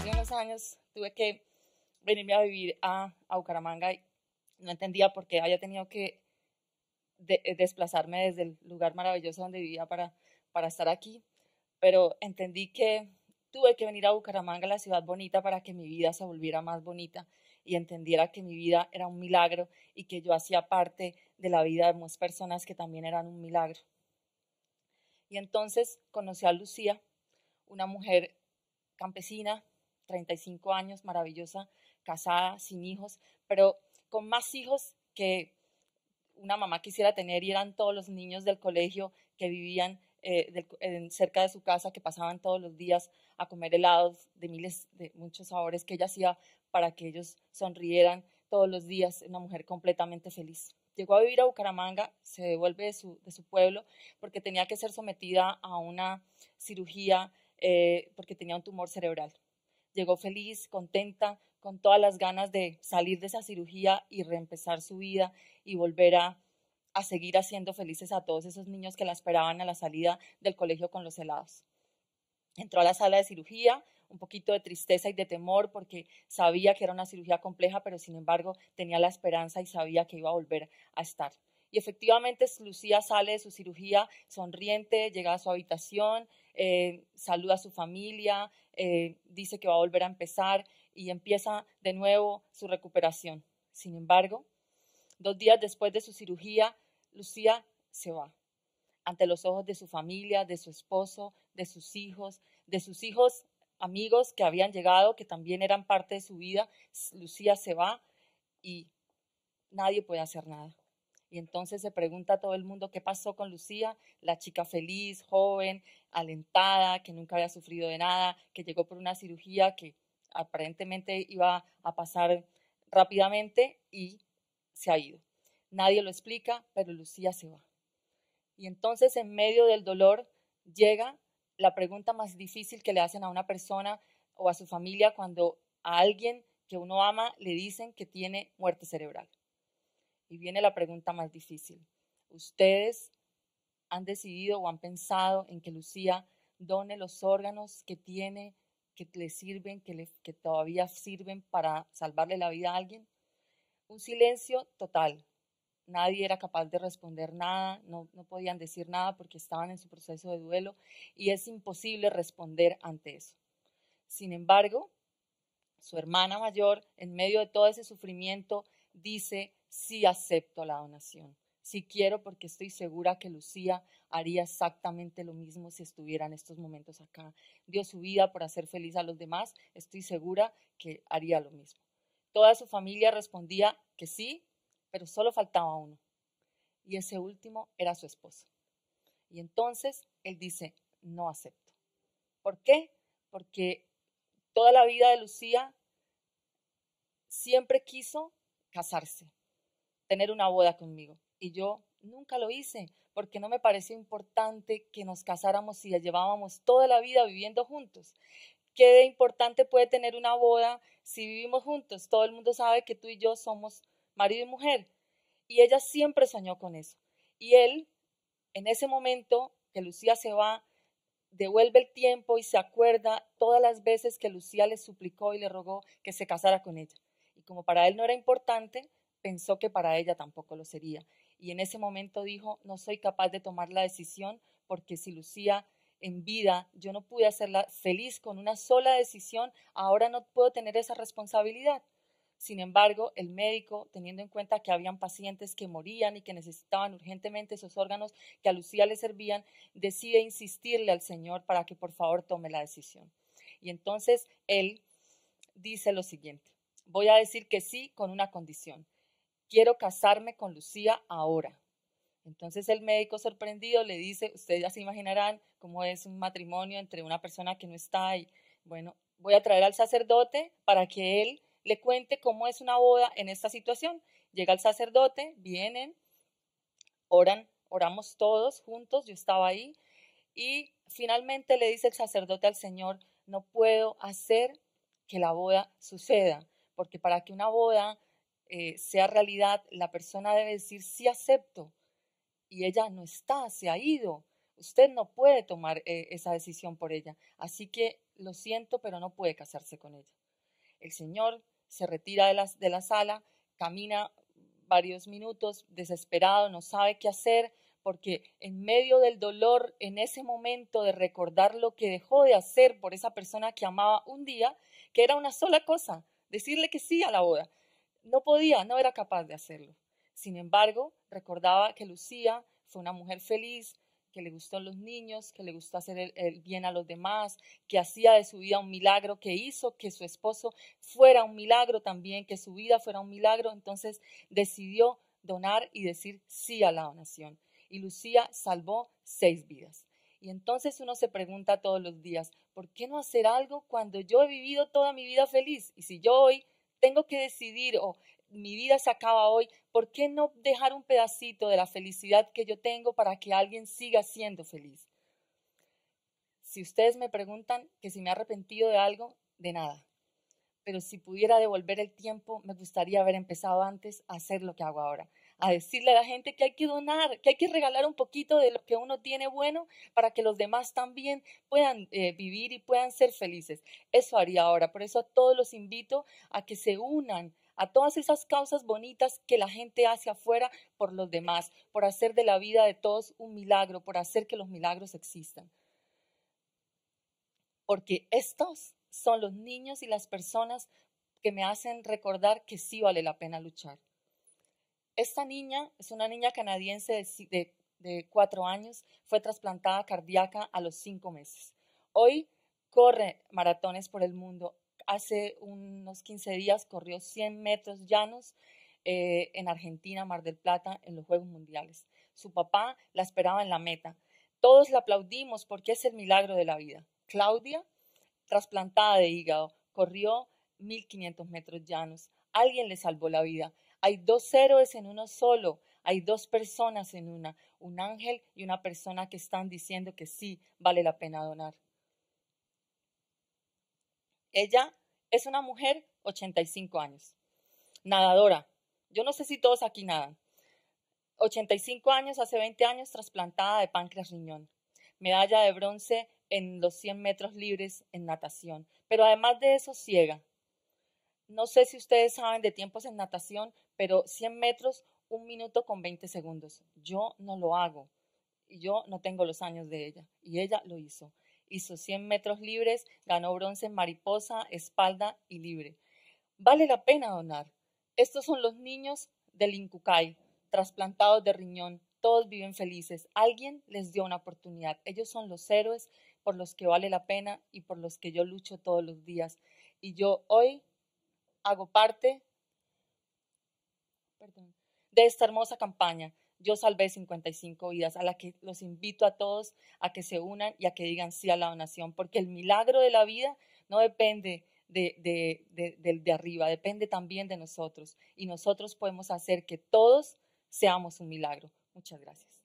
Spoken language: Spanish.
hace unos años tuve que venirme a vivir a, Bucaramanga y no entendía por qué había tenido que eh, desplazarme desde el lugar maravilloso donde vivía para, para estar aquí, pero entendí que tuve que venir a Bucaramanga, la ciudad bonita, para que mi vida se volviera más bonita y entendiera que mi vida era un milagro y que yo hacía parte de la vida de muchas personas que también eran un milagro. Y entonces conocí a Lucía, una mujer campesina, 35 años, maravillosa, casada, sin hijos, pero con más hijos que una mamá quisiera tener y eran todos los niños del colegio que vivían eh, cerca de su casa, que pasaban todos los días a comer helados de miles, de muchos sabores que ella hacía para que ellos sonrieran todos los días, una mujer completamente feliz. Llegó a vivir a Bucaramanga, se devuelve de su, pueblo porque tenía que ser sometida a una cirugía eh, porque tenía un tumor cerebral. Llegó feliz, contenta, con todas las ganas de salir de esa cirugía y reempezar su vida y volver a, a seguir haciendo felices a todos esos niños que la esperaban a la salida del colegio con los helados. Entró a la sala de cirugía, un poquito de tristeza y de temor porque sabía que era una cirugía compleja, pero sin embargo tenía la esperanza y sabía que iba a volver a estar. Y efectivamente Lucía sale de su cirugía sonriente, llega a su habitación, eh, saluda a su familia, eh, dice que va a volver a empezar y empieza de nuevo su recuperación. Sin embargo, dos días después de su cirugía, Lucía se va ante los ojos de su familia, de su esposo, de sus hijos, de sus hijos amigos que habían llegado, que también eran parte de su vida. Lucía se va y nadie puede hacer nada. Y entonces se pregunta a todo el mundo qué pasó con Lucía, la chica feliz, joven, alentada, que nunca había sufrido de nada, que llegó por una cirugía que aparentemente iba a pasar rápidamente y se ha ido. Nadie lo explica, pero Lucía se va. Y entonces en medio del dolor llega la pregunta más difícil que le hacen a una persona o a su familia cuando a alguien que uno ama le dicen que tiene muerte cerebral. Y viene la pregunta más difícil. ¿Ustedes han decidido o han pensado en que Lucía done los órganos que tiene, que le sirven, que, todavía sirven para salvarle la vida a alguien? Un silencio total. Nadie era capaz de responder nada, no podían decir nada porque estaban en su proceso de duelo y es imposible responder ante eso. Sin embargo, su hermana mayor, en medio de todo ese sufrimiento, dice, sí acepto la donación. Sí quiero porque estoy segura que Lucía haría exactamente lo mismo si estuviera en estos momentos acá. Dio su vida por hacer feliz a los demás. Estoy segura que haría lo mismo. Toda su familia respondía que sí, pero solo faltaba uno. Y ese último era su esposo. Y entonces él dice, no acepto. ¿Por qué? Porque toda la vida de Lucía siempre quiso casarse tener una boda conmigo. Y yo nunca lo hice porque no me pareció importante que nos casáramos ya llevábamos toda la vida viviendo juntos. ¿Qué de importante puede tener una boda si vivimos juntos? Todo el mundo sabe que tú y yo somos marido y mujer. Y ella siempre soñó con eso. Y él, en ese momento que Lucía se va, devuelve el tiempo y se acuerda todas las veces que Lucía le suplicó y le rogó que se casara con ella. Y como para él no era importante, pensó que para ella tampoco lo sería. Y en ese momento dijo, no soy capaz de tomar la decisión porque si Lucía en vida yo no pude hacerla feliz con una sola decisión, ahora no puedo tener esa responsabilidad. Sin embargo, el médico, teniendo en cuenta que habían pacientes que morían y que necesitaban urgentemente esos órganos que a Lucía le servían, decide insistirle al Señor para que por favor tome la decisión. Y entonces él dice lo siguiente, voy a decir que sí con una condición quiero casarme con Lucía ahora. Entonces el médico sorprendido le dice, ustedes ya se imaginarán cómo es un matrimonio entre una persona que no está ahí. Bueno, voy a traer al sacerdote para que él le cuente cómo es una boda en esta situación. Llega el sacerdote, vienen, oran, oramos todos juntos, yo estaba ahí, y finalmente le dice el sacerdote al Señor, no puedo hacer que la boda suceda, porque para que una boda eh, sea realidad, la persona debe decir sí acepto. Y ella no está, se ha ido. Usted no puede tomar eh, esa decisión por ella. Así que lo siento, pero no puede casarse con ella. El señor se retira de la, de la sala, camina varios minutos desesperado, no sabe qué hacer, porque en medio del dolor, en ese momento de recordar lo que dejó de hacer por esa persona que amaba un día, que era una sola cosa, decirle que sí a la boda, no podía, no era capaz de hacerlo. Sin embargo, recordaba que Lucía fue una mujer feliz, que le gustó a los niños, que le gustó hacer el, bien a los demás, que hacía de su vida un milagro, que hizo que su esposo fuera un milagro también, que su vida fuera un milagro. Entonces decidió donar y decir sí a la donación. Y Lucía salvó seis vidas. Y entonces uno se pregunta todos los días, ¿por qué no hacer algo cuando yo he vivido toda mi vida feliz? Y si yo hoy tengo que decidir o mi vida se acaba hoy, ¿por qué no dejar un pedacito de la felicidad que yo tengo para que alguien siga siendo feliz? Si ustedes me preguntan que si me he arrepentido de algo, de nada. Pero si pudiera devolver el tiempo, me gustaría haber empezado antes a hacer lo que hago ahora, a decirle a la gente que hay que donar, que hay que regalar un poquito de lo que uno tiene bueno para que los demás también puedan eh, vivir y puedan ser felices. Eso haría ahora. Por eso a todos los invito a que se unan a todas esas causas bonitas que la gente hace afuera por los demás, por hacer de la vida de todos un milagro, por hacer que los milagros existan. Porque estos son los niños y las personas que me hacen recordar que sí vale la pena luchar. Esta niña es una niña canadiense de, cuatro años, fue trasplantada cardíaca a los cinco meses. Hoy corre maratones por el mundo, hace unos 15 días corrió 100 metros llanos eh, en Argentina, Mar del Plata, en los Juegos Mundiales. Su papá la esperaba en la meta. Todos la aplaudimos porque es el milagro de la vida. Claudia, trasplantada de hígado, corrió 1500 metros llanos. Alguien le salvó la vida. Hay dos héroes en uno solo. Hay dos personas en una, un ángel y una persona que están diciendo que sí vale la pena donar. Ella es una mujer 85 años, nadadora. Yo no sé si todos aquí nadan. 85 años, hace 20 años, trasplantada de páncreas riñón. Medalla de bronce en los 100 metros libres en natación. Pero además de eso, ciega. No sé si ustedes saben de tiempos en natación, pero 100 metros, un minuto con 20 segundos. Yo no lo hago. Y yo no tengo los años de ella. Y ella lo hizo hizo 100 metros libres, ganó bronce mariposa, espalda y libre. Vale la pena donar. Estos son los niños del Incucay, trasplantados de riñón. Todos viven felices. Alguien les dio una oportunidad. Ellos son los héroes por los que vale la pena y por los que yo lucho todos los días. Y yo hoy hago parte de esta hermosa campaña yo salvé 55 vidas, a la que los invito a todos a que se unan y a que digan sí a la donación, porque el milagro de la vida no depende de, de, de arriba, depende también de nosotros y nosotros podemos hacer que todos seamos un milagro. Muchas gracias.